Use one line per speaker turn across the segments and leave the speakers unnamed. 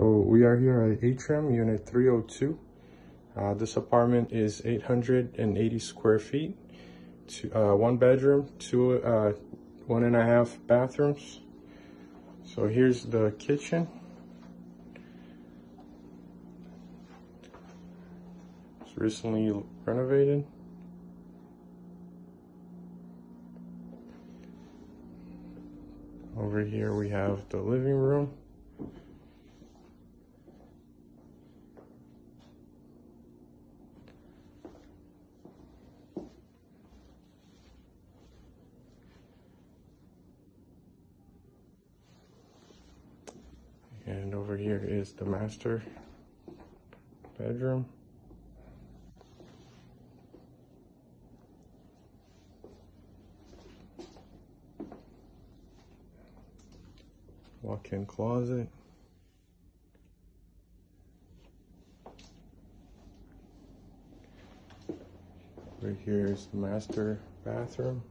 So we are here at Atrium, Unit 302. Uh, this apartment is 880 square feet, two, uh, one bedroom, two, uh, one and a half bathrooms. So here's the kitchen. It's recently renovated. Over here we have the living room. And over here is the master bedroom. Walk-in closet. Right here is the master bathroom.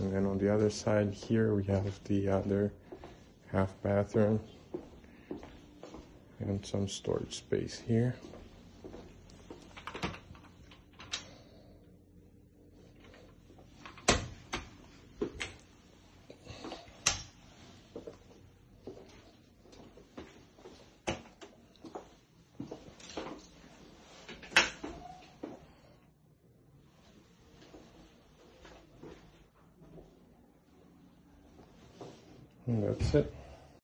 And then on the other side here, we have the other half bathroom and some storage space here. And that's it.